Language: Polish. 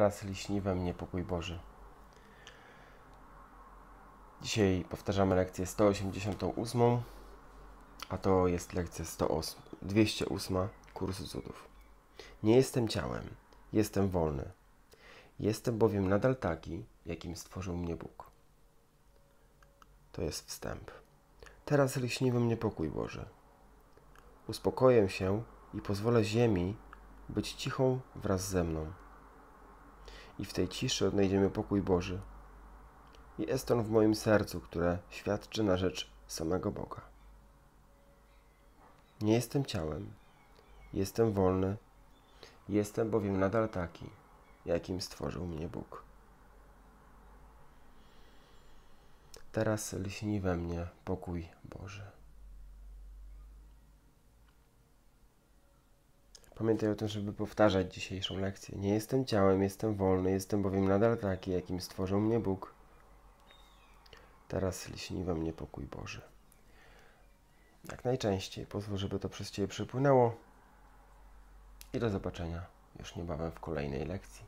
Teraz liśni we mnie pokój Boży. Dzisiaj powtarzamy lekcję 188, a to jest lekcja 108, 208 kursu cudów. Nie jestem ciałem, jestem wolny. Jestem bowiem nadal taki, jakim stworzył mnie Bóg. To jest wstęp. Teraz lśni we mnie pokój Boży. Uspokoję się i pozwolę ziemi być cichą wraz ze mną. I w tej ciszy odnajdziemy pokój Boży. I jest on w moim sercu, które świadczy na rzecz samego Boga. Nie jestem ciałem, jestem wolny, jestem bowiem nadal taki, jakim stworzył mnie Bóg. Teraz lśni we mnie pokój Boży. Pamiętaj o tym, żeby powtarzać dzisiejszą lekcję. Nie jestem ciałem, jestem wolny, jestem bowiem nadal taki, jakim stworzył mnie Bóg. Teraz lśni we mnie pokój Boży. Jak najczęściej pozwól, żeby to przez Ciebie przypłynęło. I do zobaczenia już niebawem w kolejnej lekcji.